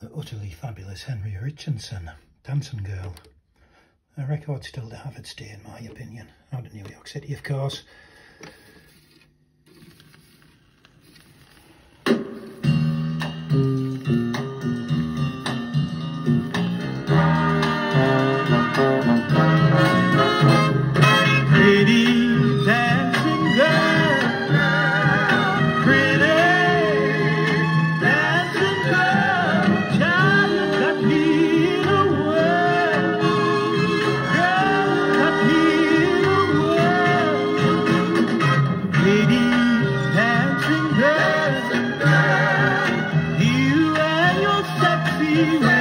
the utterly fabulous Henry Richardson, Dancing Girl. A record still to have its day in my opinion, out of New York City of course. Sexy